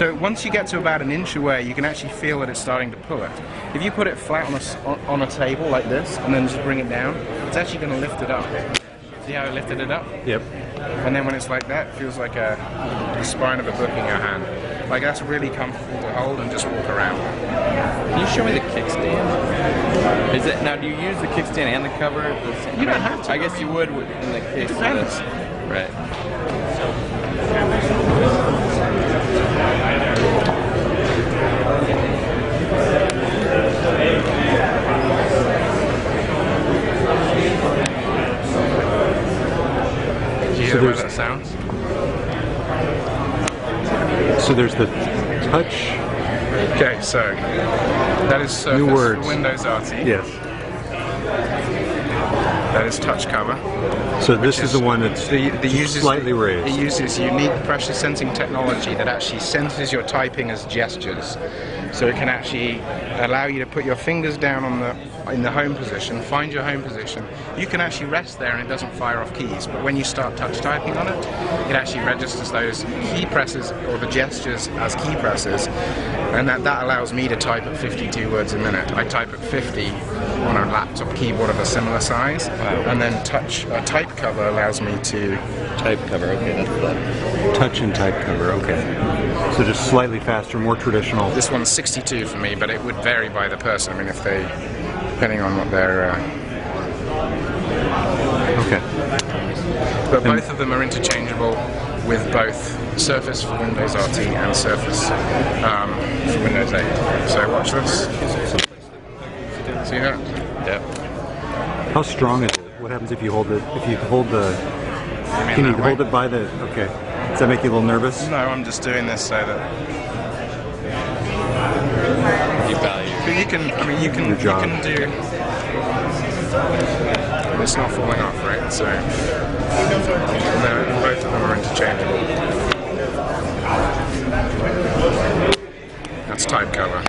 So once you get to about an inch away, you can actually feel that it's starting to pull it. If you put it flat on a, on- a table like this and then just bring it down, it's actually going to lift it up. See how it lifted it up? Yep. And then when it's like that, it feels like a, the spine of a book in your hand. Like that's really comfortable to hold and just walk around. Can you show me the kickstand? Is it now? Do you use the kickstand and the cover? the You don't have to. I guess you would with- in the case of depends. Right. Do you So there's- that sounds? So there's the touch. Okay, so that is Surface New words. Windows RT. Yes. That is touch cover. So this is the one that's the, the uses slightly It raised. uses unique pressure sensing technology that actually senses your typing as gestures. So it can actually allow you to put your fingers down on the in the home position, find your home position. You can actually rest there and it doesn't fire off keys. But when you start touch typing on it, it actually registers those key presses or the gestures as key presses, and that, that allows me to type at 52 words a minute. I type at 50 on a laptop keyboard of a similar size, and then touch a type cover allows me to Type cover. Okay, that's that. Touch and type cover. Okay. So just slightly faster, more traditional. This one's 62 for me, but it would vary by the person. I mean, if they, depending on what their. Uh, Okay. but both of them are interchangeable with both Surface for Windows RT and Surface um, for Windows 8. So watch this. See that? Yep. How strong is it? What happens if you hold it? If you hold the, You mean can you way? hold it by the? Okay. Does that make you a little nervous? No, I'm just doing this so that. You value. But you can. I mean, you can. Your You job. can do. It's not falling off, right? So. No, both of them are interchangeable. That's type cover.